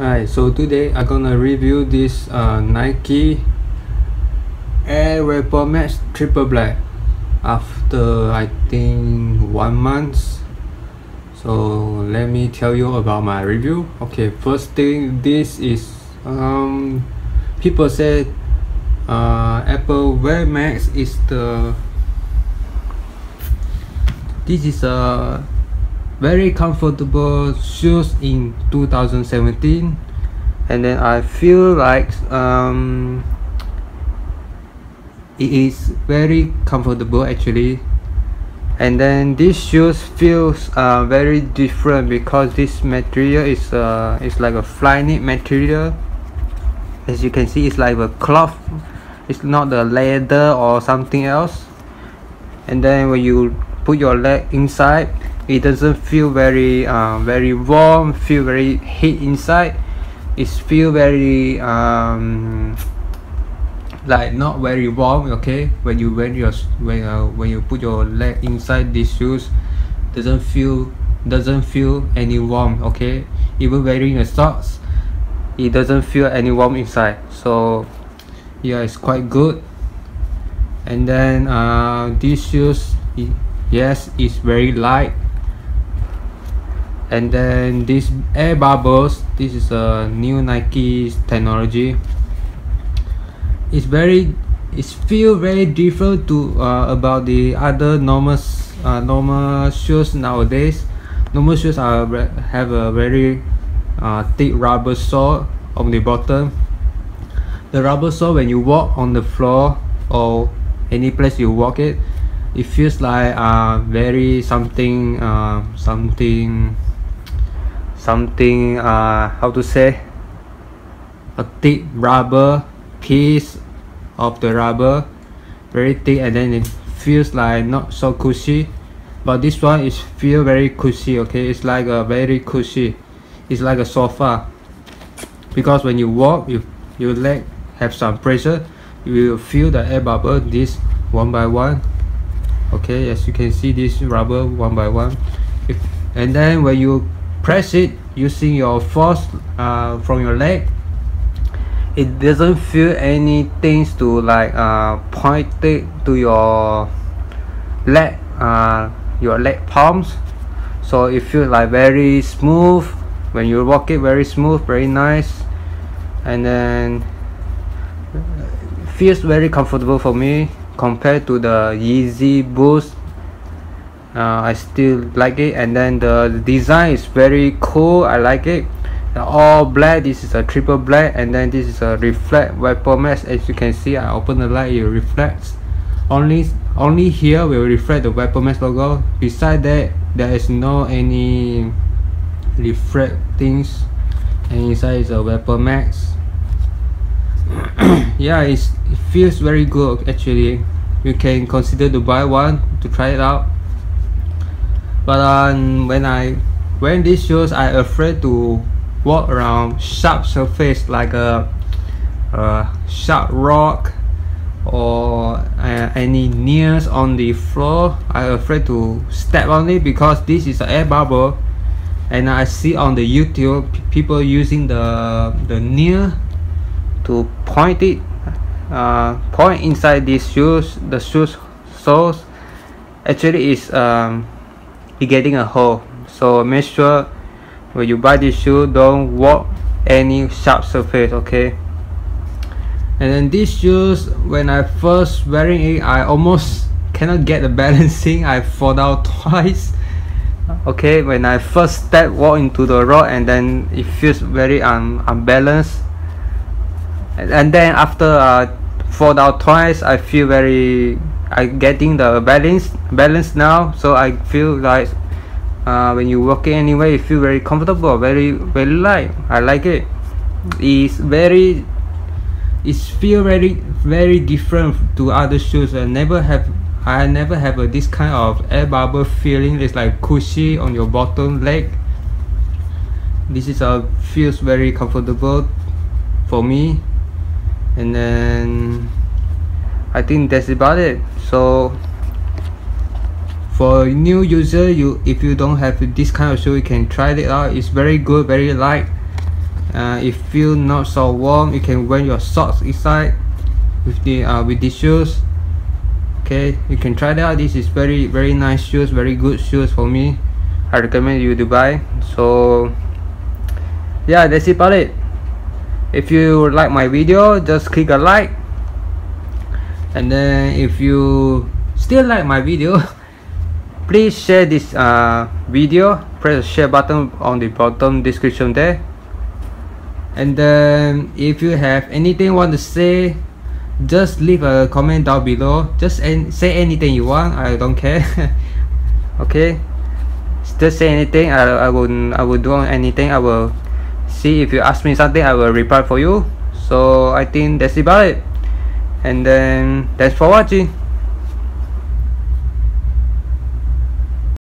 Alright, so today I'm gonna review this uh, Nike Air Vapor Max Triple Black after I think one month. So let me tell you about my review. Okay, first thing, this is um, people say uh, Air Vapor Max is the this is a very comfortable shoes in 2017 and then I feel like um, it is very comfortable actually. And then this shoes feels uh, very different because this material is uh, is like a Flyknit material. As you can see it's like a cloth. It's not the leather or something else. And then when you put your leg inside it doesn't feel very uh, very warm feel very heat inside. It's feel very um, like not very warm okay? When you when your when uh, when you put your leg inside these shoes doesn't feel doesn't feel any warm okay? Even wearing a socks it doesn't feel any warm inside. So yeah it's quite good. And then uh, these shoes yes it's very light and then this air bubbles this is a new Nike technology. It's very it's feel very different to uh, about the other normal uh, normal shoes nowadays. Normal shoes are have a very uh, thick rubber sole on the bottom. The rubber sole when you walk on the floor or any place you walk it it feels like uh, very something uh, something something uh, how to say a thick rubber piece of the rubber very thick and then it feels like not so cushy. But this one is feel very cushy okay? It's like a very cushy. It's like a sofa. Because when you walk you your leg have some pressure you will feel the air bubble this one by one. Okay as you can see this rubber one by one. If, and then when you press it using your force uh, from your leg. It doesn't feel any things to like uh, point it to your leg uh, your leg palms. So it feels like very smooth. When you walk it very smooth very nice. And then feels very comfortable for me compared to the Yeezy Boost uh, I still like it. And then the design is very cool. I like it. All black. This is a triple black. And then this is a reflect vapor max as you can see I open the light. It reflects. Only only here will reflect the vapor max logo. Beside that there is no any reflect things and inside is a vapor max yeah it feels very good actually. You can consider to buy one to try it out but um, when I wear these shoes I afraid to walk around sharp surface like a, a sharp rock or uh, any nails on the floor I afraid to step on it because this is an air bubble. And I see on the YouTube people using the the nail to point it uh, point inside these shoes the shoes soles. Actually is um, getting a hole so make sure when you buy this shoe don't walk any sharp surface okay? And then these shoes when I first wearing it I almost cannot get the balancing. I fall down twice. Okay when I first step walk into the road and then it feels very un unbalanced. And, and then after uh, fall down twice I feel very I getting the balance balance now. So I feel like uh, when you walking anyway you feel very comfortable very very light. I like it. It's very it's feel very very different to other shoes. I never have I never have a, this kind of air bubble feeling. It's like cushy on your bottom leg. This is a feels very comfortable for me. And then I think that's about it. So for new user you if you don't have this kind of shoe you can try it out. It's very good very light. Uh, it feel not so warm. You can wear your socks inside with the uh, with these shoes. Okay you can try that out. This is very very nice shoes very good shoes for me. I recommend you to buy. So yeah that's it about it. If you like my video just click a like. And then if you still like my video please share this uh, video. Press the share button on the bottom description there. And then if you have anything want to say just leave a comment down below. Just say anything you want. I don't care. Okay? Just say anything. I, I will I will do anything. I will see if you ask me something I will reply for you. So I think that's about it. And then thanks for watching